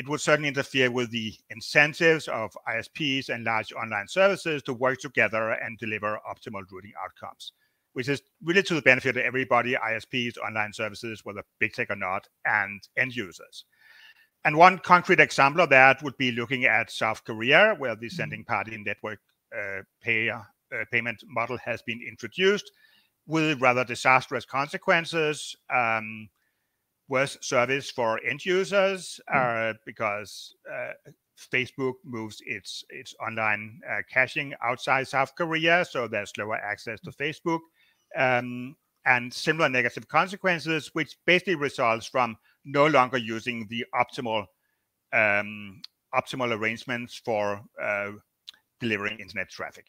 it would certainly interfere with the incentives of ISPs and large online services to work together and deliver optimal routing outcomes, which is really to the benefit of everybody, ISPs, online services, whether big tech or not, and end users. And one concrete example of that would be looking at South Korea, where the sending party network uh, pay, uh, payment model has been introduced with rather disastrous consequences. Um, worse service for end users hmm. uh, because uh, Facebook moves its its online uh, caching outside South Korea, so there's slower access to Facebook, um, and similar negative consequences, which basically results from no longer using the optimal um, optimal arrangements for uh, delivering internet traffic.